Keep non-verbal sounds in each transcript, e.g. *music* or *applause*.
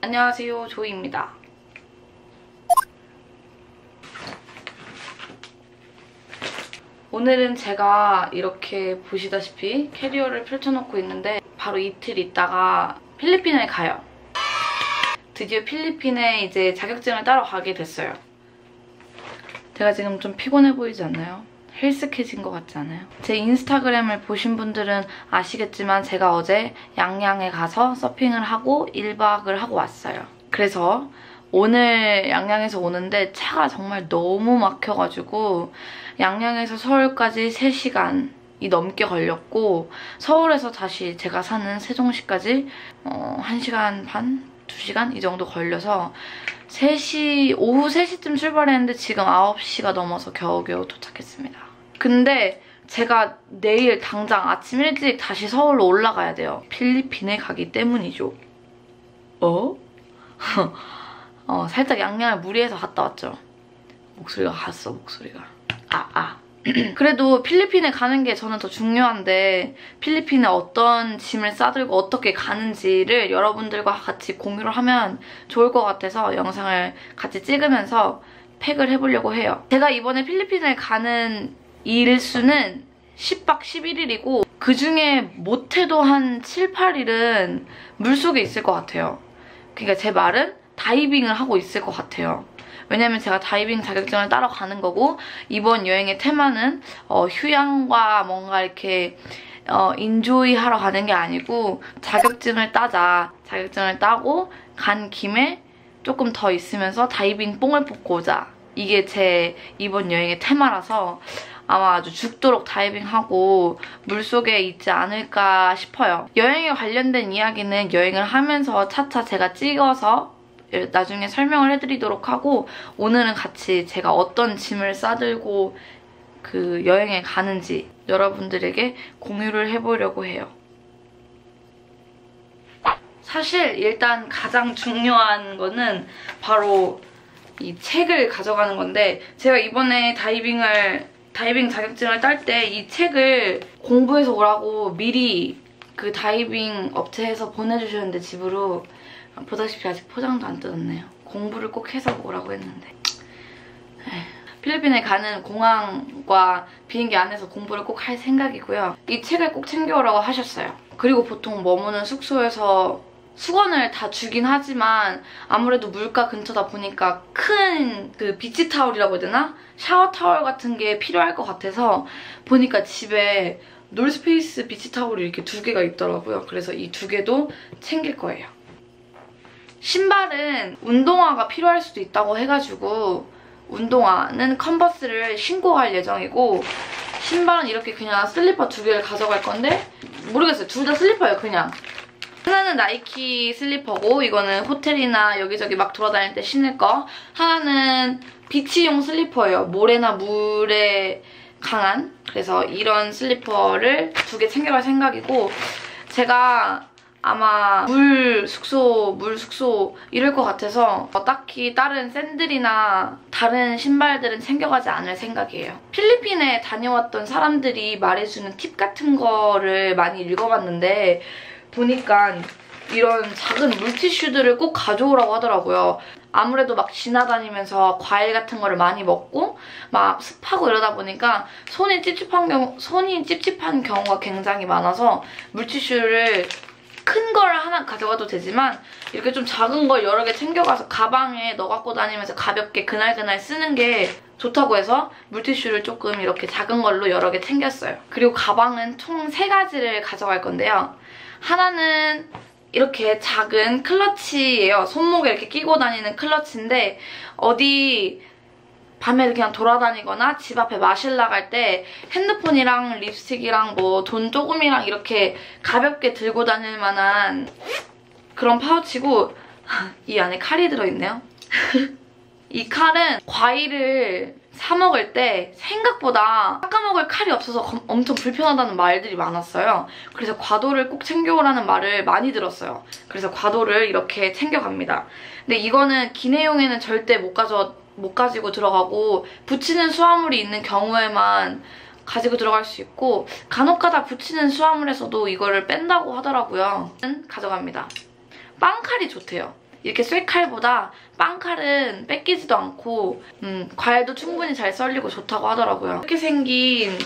안녕하세요 조이입니다. 오늘은 제가 이렇게 보시다시피 캐리어를 펼쳐놓고 있는데 바로 이틀 있다가 필리핀에 가요. 드디어 필리핀에 이제 자격증을 따러 가게 됐어요. 제가 지금 좀 피곤해 보이지 않나요? 헬스케진 것 같지 않아요? 제 인스타그램을 보신 분들은 아시겠지만 제가 어제 양양에 가서 서핑을 하고 1박을 하고 왔어요. 그래서 오늘 양양에서 오는데 차가 정말 너무 막혀가지고 양양에서 서울까지 3시간 이 넘게 걸렸고 서울에서 다시 제가 사는 세종시까지 어, 1시간 반? 2시간? 이 정도 걸려서 3시, 오후 3시쯤 출발했는데 지금 9시가 넘어서 겨우겨우 도착했습니다. 근데 제가 내일 당장 아침 일찍 다시 서울로 올라가야 돼요. 필리핀에 가기 때문이죠. 어? *laughs* 어, 살짝 양양을 무리해서 갔다 왔죠. 목소리가 갔어, 목소리가. 아, 아. *clears throat* 그래도 필리핀에 가는 게 저는 더 중요한데 필리핀에 어떤 짐을 싸들고 어떻게 가는지를 여러분들과 같이 공유를 하면 좋을 것 같아서 영상을 같이 찍으면서 pack을 해보려고 해요. 제가 이번에 필리핀을 가는 일수는 10박 11일이고 그중에 못해도 한 7, 8일은 물속에 있을 것 같아요. 그러니까 제 말은 다이빙을 하고 있을 것 같아요. 왜냐면 제가 다이빙 자격증을 따러 가는 거고 이번 여행의 테마는 어, 휴양과 뭔가 이렇게 어, enjoy 하러 가는 게 아니고 자격증을 따자. 자격증을 따고 간 김에 조금 더 있으면서 다이빙 뽕을 뽑고자. 이게 제 이번 여행의 테마라서 아마 아주 죽도록 다이빙하고 물속에 있지 않을까 싶어요. 여행에 관련된 이야기는 여행을 하면서 차차 제가 찍어서 나중에 설명을 해드리도록 하고 오늘은 같이 제가 어떤 짐을 싸들고 그 여행에 가는지 여러분들에게 공유를 해보려고 해요. 사실 일단 가장 중요한 거는 바로 이 책을 가져가는 건데 제가 이번에 다이빙을 다이빙 자격증을 딸 때 이 책을 공부해서 오라고 미리 그 다이빙 업체에서 보내주셨는데 집으로 보다시피 아직 포장도 안 뜯었네요. 공부를 꼭 해서 오라고 했는데 필리핀에 가는 공항과 비행기 안에서 공부를 꼭 할 생각이고요. 이 책을 꼭 챙겨오라고 하셨어요. 그리고 보통 머무는 숙소에서 수건을 다 주긴 하지만 아무래도 물가 근처다 보니까 큰 그 beach towel이라고 해야 되나? 샤워 타월 같은 게 필요할 것 같아서 보니까 집에 노스페이스 beach towel이 이렇게 두 개가 있더라고요. 그래서 이 두 개도 챙길 거예요. 신발은 운동화가 필요할 수도 있다고 해가지고 운동화는 컨버스를 신고 갈 예정이고 신발은 이렇게 그냥 슬리퍼 두 개를 가져갈 건데 모르겠어요. 둘 다 슬리퍼예요, 그냥. 하나는 나이키 슬리퍼고 이거는 호텔이나 여기저기 막 돌아다닐 때 신을 거 하나는 비치용 슬리퍼예요. 모래나 물에 강한 그래서 이런 슬리퍼를 두 개 챙겨갈 생각이고 제가 아마 물 숙소, 물 숙소 이럴 것 같아서 딱히 다른 샌들이나 다른 신발들은 챙겨가지 않을 생각이에요. 필리핀에 다녀왔던 사람들이 말해주는 팁 같은 거를 많이 읽어봤는데 보니까 이런 작은 물티슈들을 꼭 가져오라고 하더라고요. 아무래도 막 지나다니면서 과일 같은 거를 많이 먹고 막 습하고 이러다 보니까 손이 찝찝한 경우 손이 찝찝한 경우가 굉장히 많아서 물티슈를 큰 걸 하나 가져가도 되지만 이렇게 좀 작은 걸 여러 개 챙겨가서 가방에 넣어 갖고 다니면서 가볍게 그날그날 쓰는 게 좋다고 해서 물티슈를 조금 이렇게 작은 걸로 여러 개 챙겼어요. 그리고 가방은 총 세가지를 가져갈 건데요. 하나는 이렇게 작은 클러치예요. 손목에 이렇게 끼고 다니는 클러치인데 어디 밤에 그냥 돌아다니거나 집 앞에 마실 나갈 때 핸드폰이랑 립스틱이랑 뭐 돈 조금이랑 이렇게 가볍게 들고 다닐 만한 그런 파우치고 *laughs* 이 안에 칼이 들어있네요. *laughs* 이 칼은 과일을 사 먹을 때 생각보다 깎아 먹을 칼이 없어서 엄청 불편하다는 말들이 많았어요. 그래서 과도를 꼭 챙겨오라는 말을 많이 들었어요. 그래서 과도를 이렇게 챙겨갑니다. 근데 이거는 기내용에는 절대 못 가져 못 가지고 들어가고 붙이는 수화물이 있는 경우에만 가지고 들어갈 수 있고 간혹가다 붙이는 수화물에서도 이거를 뺀다고 하더라고요. 가져갑니다. 빵칼이 좋대요. 이렇게 쇠칼보다 빵칼은 뺏기지도 않고 음, 과일도 충분히 잘 썰리고 좋다고 하더라고요. 이렇게 생긴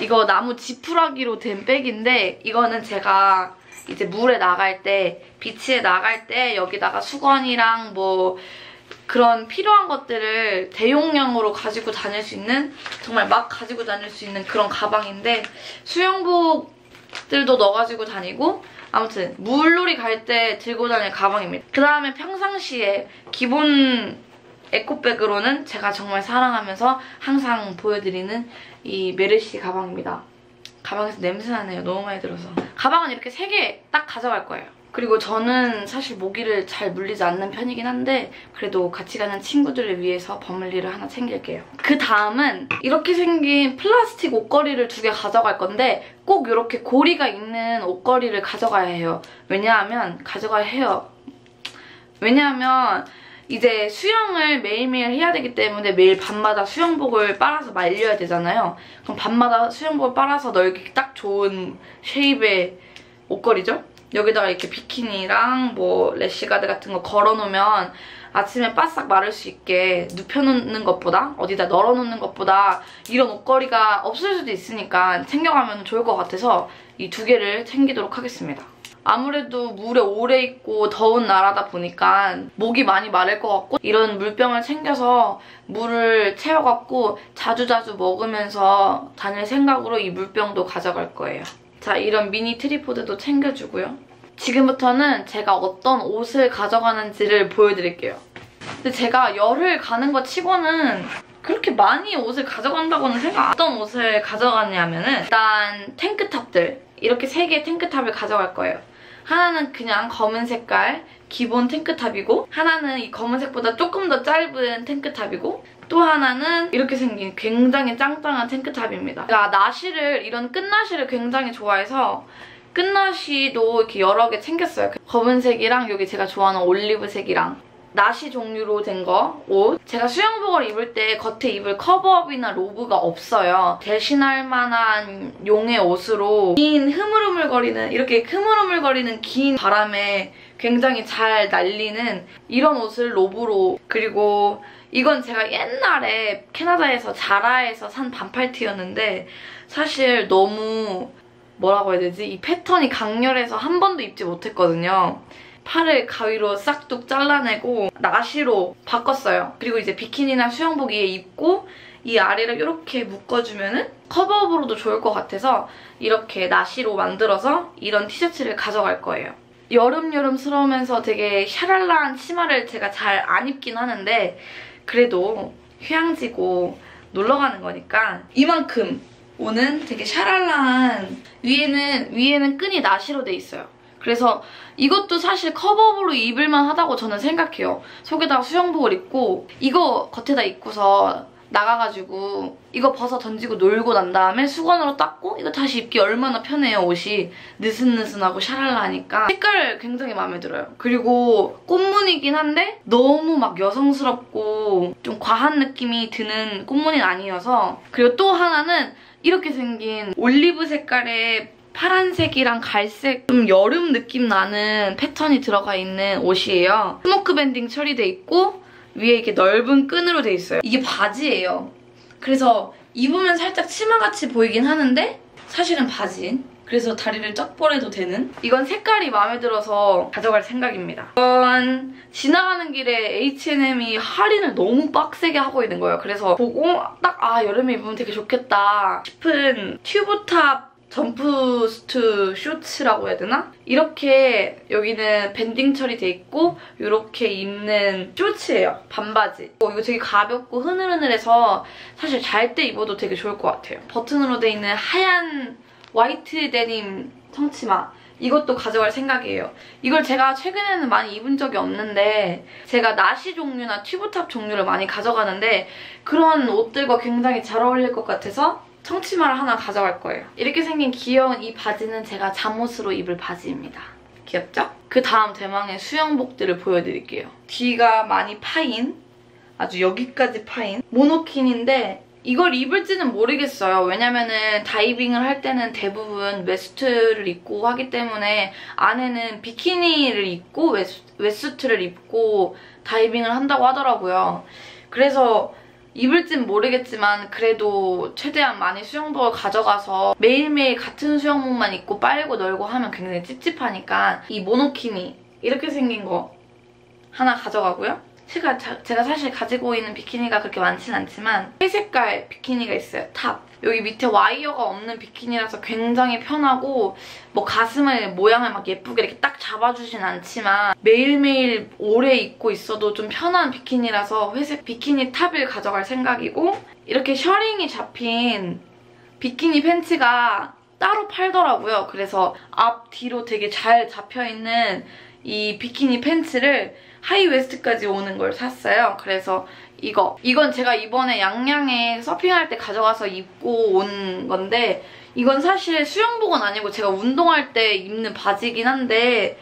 이거 나무 지푸라기로 된 백인데 이거는 제가 이제 물에 나갈 때 비치에 나갈 때 여기다가 수건이랑 뭐 그런 필요한 것들을 대용량으로 가지고 다닐 수 있는 정말 막 가지고 다닐 수 있는 그런 가방인데 수영복들도 넣어가지고 다니고 아무튼 물놀이 갈 때 들고 다닐 가방입니다. 그 다음에 평상시에 기본 에코백으로는 제가 정말 사랑하면서 항상 보여드리는 이 메르시 가방입니다. 가방에서 냄새 나네요. 너무 많이 들어서. 가방은 이렇게 3개 딱 가져갈 거예요. 그리고 저는 사실 모기를 잘 물리지 않는 편이긴 한데 그래도 같이 가는 친구들을 위해서 버물리를 하나 챙길게요. 그 다음은 이렇게 생긴 플라스틱 옷걸이를 두 개 가져갈 건데 꼭 이렇게 고리가 있는 옷걸이를 가져가야 해요. 왜냐하면 가져가야 해요. 왜냐하면 이제 수영을 매일매일 해야 되기 때문에 매일 밤마다 수영복을 빨아서 말려야 되잖아요. 그럼 밤마다 수영복을 빨아서 널기 딱 좋은 쉐입의 옷걸이죠? 여기다가 이렇게 비키니랑 뭐 래쉬가드 같은 거 걸어놓으면 아침에 바싹 마를 수 있게 눕혀놓는 것보다 어디다 널어놓는 것보다 이런 옷걸이가 없을 수도 있으니까 챙겨가면 좋을 것 같아서 이 두 개를 챙기도록 하겠습니다. 아무래도 물에 오래 있고 더운 나라다 보니까 목이 많이 마를 것 같고 이런 물병을 챙겨서 물을 채워갖고 자주자주 먹으면서 다닐 생각으로 이 물병도 가져갈 거예요. 자, 이런 미니 트리포드도 챙겨주고요. 지금부터는 제가 어떤 옷을 가져가는지를 보여드릴게요. 근데 제가 열흘 가는 거 치고는 그렇게 많이 옷을 가져간다고는 생각 안 어떤 옷을 가져가냐면은 일단 탱크탑들 이렇게 세 개의 탱크탑을 가져갈 거예요. 하나는 그냥 검은 색깔 기본 탱크탑이고 하나는 이 검은색보다 조금 더 짧은 탱크탑이고 또 하나는 이렇게 생긴 굉장히 짱짱한 탱크탑입니다. 제가 나시를 이런 끝나시를 굉장히 좋아해서 끈나시도 이렇게 여러 개 챙겼어요. 검은색이랑 여기 제가 좋아하는 올리브색이랑 나시 종류로 된 거 옷. 제가 수영복을 입을 때 겉에 입을 cover-up이나 robe가 없어요. 대신할 만한 용도의 옷으로 긴 흐물흐물거리는 이렇게 흐물흐물거리는 긴 바람에 굉장히 잘 날리는 이런 옷을 robe로 그리고 이건 제가 옛날에 캐나다에서 자라에서 산 반팔티였는데 사실 너무 뭐라고 해야 되지? 이 패턴이 강렬해서 한 번도 입지 못했거든요. 팔을 가위로 싹둑 잘라내고 나시로 바꿨어요. 그리고 이제 비키니나 수영복 위에 입고 이 아래를 이렇게 묶어주면 은 커버업으로도 좋을 것 같아서 이렇게 나시로 만들어서 이런 티셔츠를 가져갈 거예요. 여름여름스러우면서 되게 샤랄라한 치마를 제가 잘 안 입긴 하는데 그래도 휴양지고 놀러 가는 거니까 이만큼 오는 되게 샤랄라한 위에는 위에는 끈이 나시로 돼 있어요. 그래서 이것도 사실 커버업으로 입을만 하다고 저는 생각해요. 속에다가 수영복을 입고 이거 겉에다 입고서 나가가지고 이거 벗어 던지고 놀고 난 다음에 수건으로 닦고 이거 다시 입기 얼마나 편해요 옷이. 느슨느슨하고 샤랄라하니까. 색깔 굉장히 마음에 들어요. 그리고 꽃무늬긴 한데 너무 막 여성스럽고 좀 과한 느낌이 드는 꽃무늬는 아니어서. 그리고 또 하나는 이렇게 생긴 올리브 색깔의 파란색이랑 갈색 좀 여름 느낌 나는 패턴이 들어가 있는 옷이에요. smock banding 처리돼 있고 위에 이렇게 넓은 끈으로 돼 있어요. 이게 바지예요. 그래서 입으면 살짝 치마같이 보이긴 하는데 사실은 바지인. 그래서 다리를 쩍 벌려도 되는 이건 색깔이 마음에 들어서 가져갈 생각입니다. 이건 지나가는 길에 H&M이 할인을 너무 빡세게 하고 있는 거예요. 그래서 보고 딱 아 여름에 입으면 되게 좋겠다 싶은 tube top jumpsuit shorts라고 해야 되나? 이렇게 여기는 banding 처리돼 있고 이렇게 입는 쇼츠예요. 반바지. 어, 이거 되게 가볍고 흐늘흐늘해서 사실 잘 때 입어도 되게 좋을 것 같아요. 버튼으로 돼 있는 하얀 화이트 데님 청치마. 이것도 가져갈 생각이에요. 이걸 제가 최근에는 많이 입은 적이 없는데 제가 나시 종류나 tube top 종류를 많이 가져가는데 그런 옷들과 굉장히 잘 어울릴 것 같아서 청치마를 하나 가져갈 거예요. 이렇게 생긴 귀여운 이 바지는 제가 잠옷으로 입을 바지입니다. 귀엽죠? 그 다음 대망의 수영복들을 보여드릴게요. 뒤가 많이 파인, 아주 여기까지 파인 monokini인데 이걸 입을지는 모르겠어요. 왜냐면은 다이빙을 할 때는 대부분 wetsuit를 입고 하기 때문에 안에는 비키니를 입고 wetsuit를 입고 다이빙을 한다고 하더라고요. 그래서 입을진 모르겠지만 그래도 최대한 많이 수영복을 가져가서 매일매일 같은 수영복만 입고 빨고 널고 하면 굉장히 찝찝하니까 이 모노키니 이렇게 생긴 거 하나 가져가고요. 제가, 자, 제가 사실 가지고 있는 비키니가 그렇게 많진 않지만 회색깔 비키니가 있어요. top. 여기 밑에 와이어가 없는 비키니라서 굉장히 편하고 뭐 가슴을 모양을 막 예쁘게 이렇게 딱 잡아주진 않지만 매일매일 오래 입고 있어도 좀 편한 비키니라서 회색 비키니 탑을 가져갈 생각이고 이렇게 셔링이 잡힌 비키니 팬츠가 따로 팔더라고요. 그래서 앞, 뒤로 되게 잘 잡혀있는 이 비키니 팬츠를 하이웨스트까지 오는 걸 샀어요. 그래서 이거. 이건 제가 이번에 양양에 서핑할 때 가져가서 입고 온 건데 이건 사실 수영복은 아니고 제가 운동할 때 입는 바지긴 한데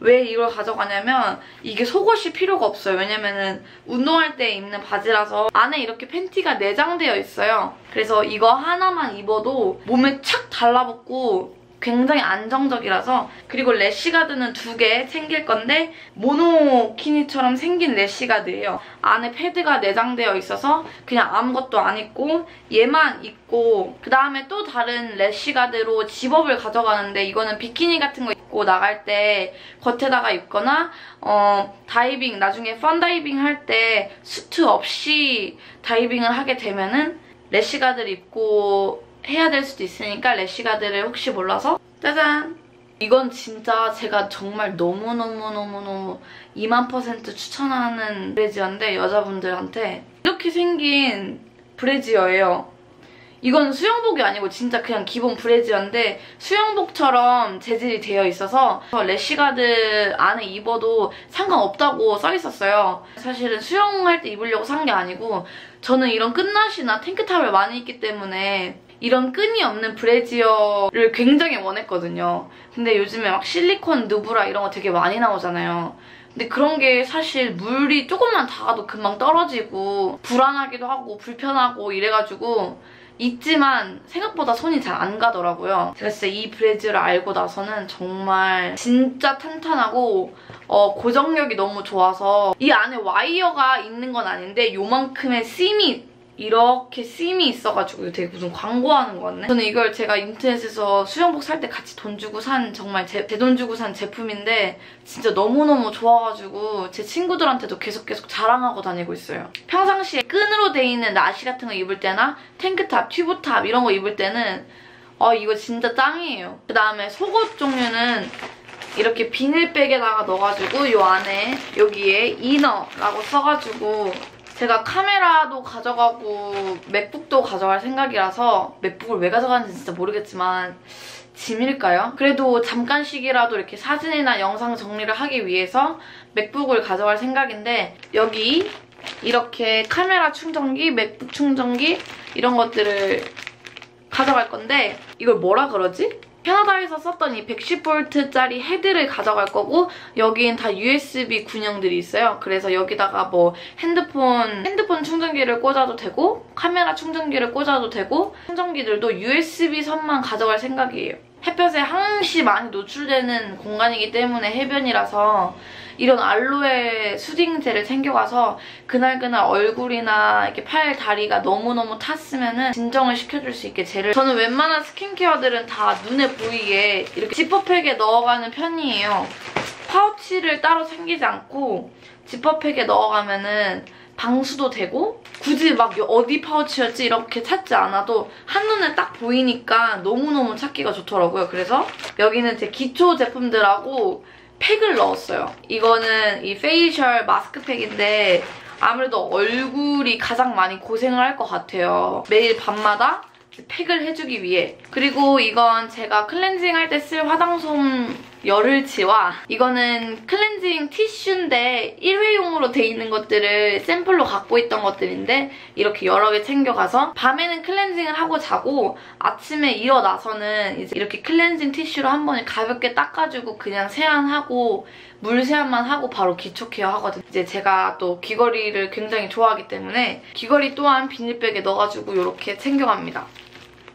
왜 이걸 가져가냐면 이게 속옷이 필요가 없어요. 왜냐면은 운동할 때 입는 바지라서 안에 이렇게 팬티가 내장되어 있어요. 그래서 이거 하나만 입어도 몸에 착 달라붙고 굉장히 안정적이라서 그리고 래쉬가드는 두 개 챙길 건데 모노키니처럼 생긴 래쉬가드예요. 안에 패드가 내장되어 있어서 그냥 아무것도 안 입고 얘만 입고 그 다음에 또 다른 래쉬가드로 집업을 가져가는데 이거는 비키니 같은 거 입고 나갈 때 겉에다가 입거나 어, 다이빙 나중에 fun diving 할 때 수트 없이 다이빙을 하게 되면은 래쉬가드를 입고 해야 될 수도 있으니까 래쉬가드를 혹시 몰라서 짜잔! 이건 진짜 제가 정말 너무너무너무너무 2만 퍼센트 추천하는 브래지어인데 여자분들한테 이렇게 생긴 브래지어예요. 이건 수영복이 아니고 진짜 그냥 기본 브래지어인데 수영복처럼 재질이 되어 있어서 래쉬가드 안에 입어도 상관없다고 써있었어요. 사실은 수영할 때 입으려고 산 게 아니고 저는 이런 끝나시나 탱크탑을 많이 입기 때문에 이런 끈이 없는 브래지어를 굉장히 원했거든요. 근데 요즘에 막 실리콘 누브라 이런 거 되게 많이 나오잖아요. 근데 그런 게 사실 물이 조금만 닿아도 금방 떨어지고 불안하기도 하고 불편하고 이래가지고 있지만 생각보다 손이 잘 안 가더라고요. 제가 진짜 이 브래지를 알고 나서는 정말 진짜 탄탄하고 어, 고정력이 너무 좋아서 이 안에 와이어가 있는 건 아닌데 요만큼의 심이 이렇게 심이 있어가지고 되게 무슨 광고하는 거 같네? 저는 이걸 제가 인터넷에서 수영복 살 때 같이 돈 주고 산 정말 제 돈 주고 산 제품인데 진짜 너무너무 좋아가지고 제 친구들한테도 계속 계속 자랑하고 다니고 있어요. 평상시에 끈으로 돼 있는 나시 같은 거 입을 때나 탱크탑, 튜브탑 이런 거 입을 때는 어 이거 진짜 짱이에요. 그다음에 속옷 종류는 이렇게 비닐백에다가 넣어가지고 이 안에 여기에 이너라고 써가지고 제가 카메라도 가져가고 맥북도 가져갈 생각이라서 맥북을 왜 가져가는지 진짜 모르겠지만 짐일까요? 그래도 잠깐씩이라도 이렇게 사진이나 영상 정리를 하기 위해서 맥북을 가져갈 생각인데 여기 이렇게 카메라 충전기, 맥북 충전기 이런 것들을 가져갈 건데 이걸 뭐라 그러지? 캐나다에서 썼던 이 110V짜리 헤드를 가져갈 거고 여기엔 다 USB 군형들이 있어요. 그래서 여기다가 뭐 핸드폰 핸드폰 충전기를 꽂아도 되고 카메라 충전기를 꽂아도 되고 충전기들도 USB 선만 가져갈 생각이에요. 햇볕에 항시 많이 노출되는 공간이기 때문에 해변이라서 이런 알로에 수딩젤을 챙겨가서 그날그날 얼굴이나 이렇게 팔, 다리가 너무너무 탔으면 진정을 시켜줄 수 있게 젤을 저는 웬만한 스킨케어들은 다 눈에 보이게 이렇게 지퍼팩에 넣어가는 편이에요. 파우치를 따로 챙기지 않고 지퍼팩에 넣어가면은 방수도 되고 굳이 막 어디 파우치였지 이렇게 찾지 않아도 한눈에 딱 보이니까 너무너무 찾기가 좋더라고요. 그래서 여기는 제 기초 제품들하고 팩을 넣었어요. 이거는 이 facial 마스크팩인데 아무래도 얼굴이 가장 많이 고생을 할 것 같아요. 매일 밤마다 팩을 해주기 위해. 그리고 이건 제가 클렌징 할 때 쓸 화장솜 열흘치와 이거는 클렌징 티슈인데 일회용으로 돼 있는 것들을 샘플로 갖고 있던 것들인데 이렇게 여러 개 챙겨가서 밤에는 클렌징을 하고 자고 아침에 일어나서는 이제 이렇게 클렌징 티슈로 한 번에 가볍게 닦아주고 그냥 세안하고 물 세안만 하고 바로 기초 케어 하거든요. 이제 제가 또 귀걸이를 굉장히 좋아하기 때문에 귀걸이 또한 비닐백에 넣어가지고 이렇게 챙겨갑니다.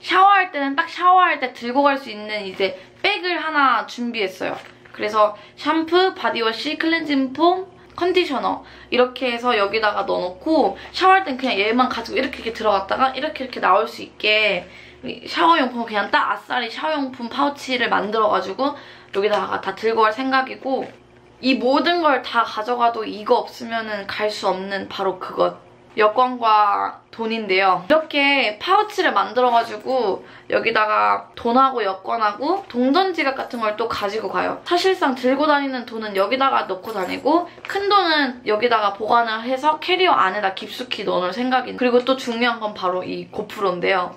샤워할 때는 딱 샤워할 때 들고 갈 수 있는 이제 백을 하나 준비했어요. 그래서 샴푸, 바디워시, 클렌징 폼, 컨디셔너 이렇게 해서 여기다가 넣어놓고 샤워할 땐 그냥 얘만 가지고 이렇게 이렇게 들어갔다가 이렇게 이렇게 나올 수 있게 샤워용품을 그냥 딱 아싸리 샤워용품 파우치를 만들어가지고 여기다가 다 들고 갈 생각이고 이 모든 걸 다 가져가도 이거 없으면 갈수 없는 바로 그것 여권과 돈인데요. 이렇게 파우치를 만들어가지고 여기다가 돈하고 여권하고 동전 지갑 같은 걸 또 가지고 가요. 사실상 들고 다니는 돈은 여기다가 넣고 다니고 큰 돈은 여기다가 보관을 해서 캐리어 안에다 깊숙이 넣어놓을 생각인 그리고 또 중요한 건 바로 이 고프로인데요.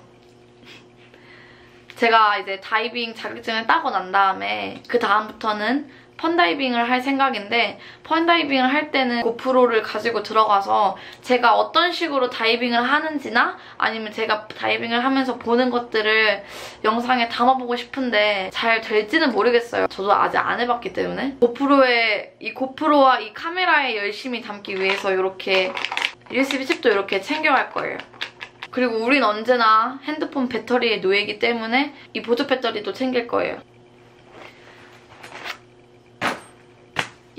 제가 이제 다이빙 자격증을 따고 난 다음에 그 다음부터는 펀다이빙을 할 생각인데 펀다이빙을 할 때는 고프로를 가지고 들어가서 제가 어떤 식으로 다이빙을 하는지나 아니면 제가 다이빙을 하면서 보는 것들을 영상에 담아보고 싶은데 잘 될지는 모르겠어요. 저도 아직 안 해봤기 때문에 고프로에 이 고프로와 이 카메라에 열심히 담기 위해서 이렇게 USB-칩도 이렇게 챙겨갈 거예요. 그리고 우린 언제나 핸드폰 배터리의 노예이기 때문에 이 보조 배터리도 챙길 거예요.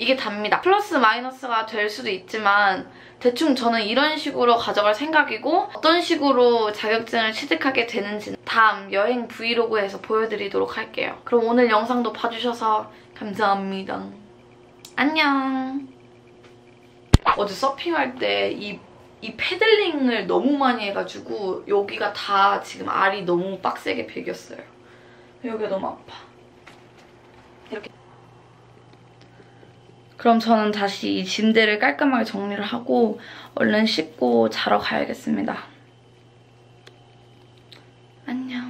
이게 답니다. 플러스 마이너스가 될 수도 있지만 대충 저는 이런 식으로 가져갈 생각이고 어떤 식으로 자격증을 취득하게 되는지 다음 여행 브이로그에서 보여드리도록 할게요. 그럼 오늘 영상도 봐주셔서 감사합니다. 안녕. 어제 서핑할 때이 이 패들링을 너무 많이 해가지고 여기가 다 지금 알이 너무 빡세게 베겼어요. 여기가 너무 아파. 그럼 저는 다시 이 짐들을 깔끔하게 정리를 하고 얼른 씻고 자러 가야겠습니다. 안녕.